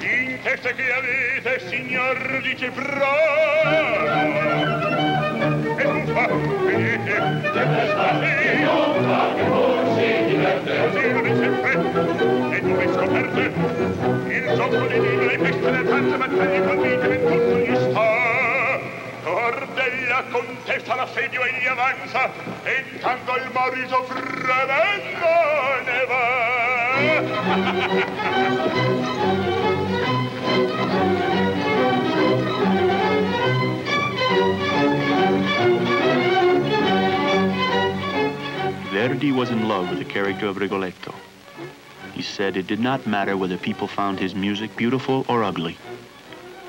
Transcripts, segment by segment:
In testa che avete, signor dice Frano, e non fa, vedete, c'è questa che non fa, che voi si diverte, così non è sempre, e dove scoperte, il gioco di vino, le feste, le tante battaglie colpite in tutto gli sta. Cordella contesta l'assedio e gli avanza, e intanto il Moriso fremendo ne va. Verdi was in love with the character of Rigoletto. He said it did not matter whether people found his music beautiful or ugly,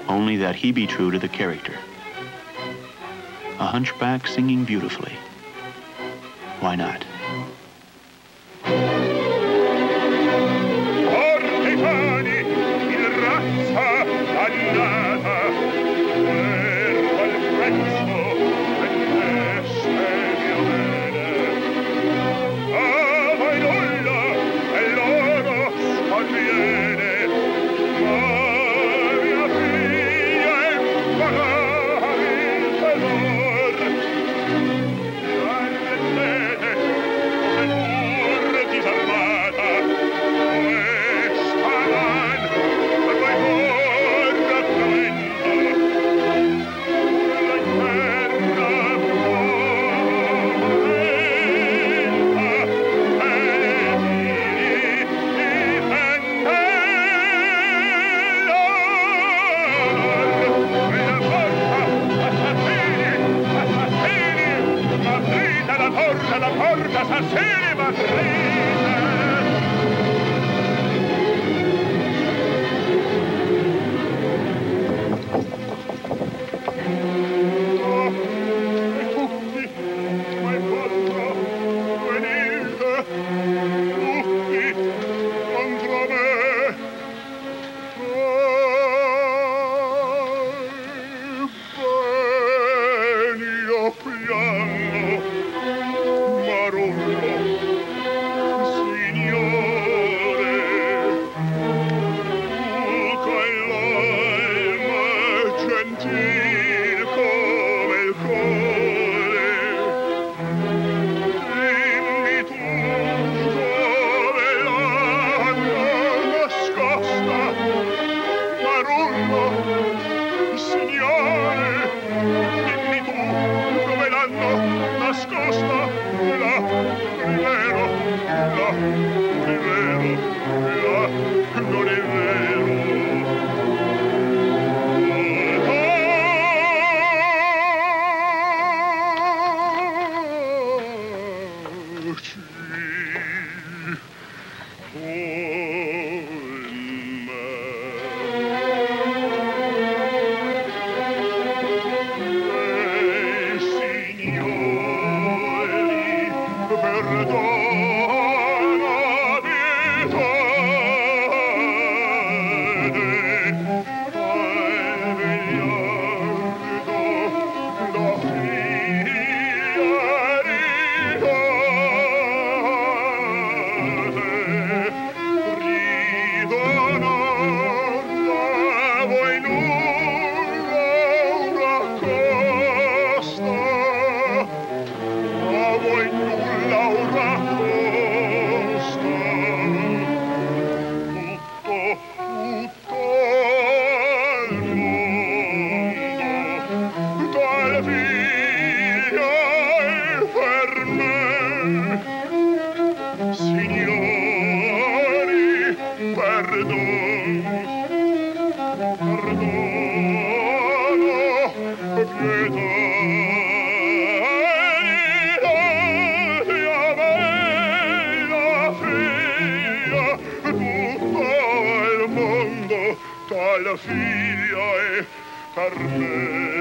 only that he be true to the character. A hunchback singing beautifully. Why not? Leave us, please! curtir. Perdoni, perdoni, perdono, pietani, dolcia, bella, figlia, tutta mondo, tal figlia e carmen.